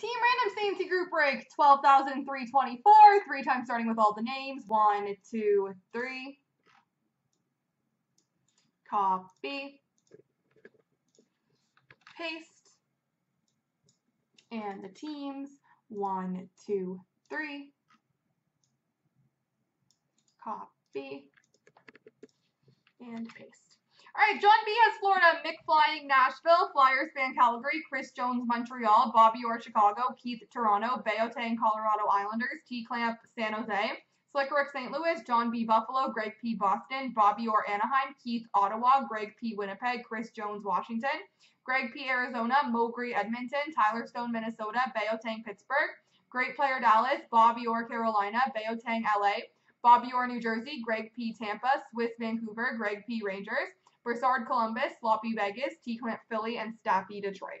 Team Random CNC Group Break 12,324. Three times starting with all the names. One, two, three. Copy. Paste. And the teams. One, two, three. Copy. And paste. All right, John B has Florida, Mick Flying Nashville, Flyers fan Calgary, Chris Jones Montreal, Bobby Orr Chicago, Keith Toronto, Bayotang Colorado Islanders, T Clamp San Jose, Slickerick St. Louis, John B. Buffalo, Greg P. Boston, Bobby Orr Anaheim, Keith Ottawa, Greg P. Winnipeg, Chris Jones Washington, Greg P. Arizona, Mowgri Edmonton, Tyler Stone Minnesota, Bayotang Pittsburgh, Great Player Dallas, Bobby Orr Carolina, Bayotang LA, Bobby Orr New Jersey, Greg P. Tampa, Swiss Vancouver, Greg P. Rangers, Broussard Columbus, Sloppy Vegas, T. Clamp Philly, and Staffy Detroit.